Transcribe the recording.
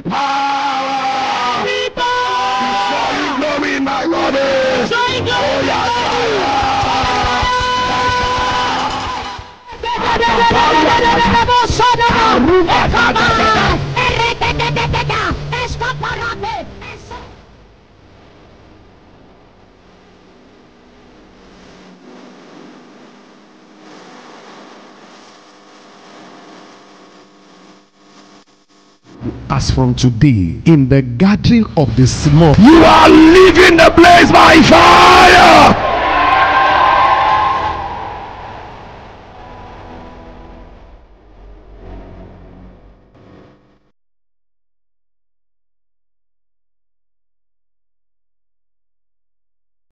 power. Showing glory in my body. Oh, yeah, As from today, in the gathering of the small, You are leaving the place by fire.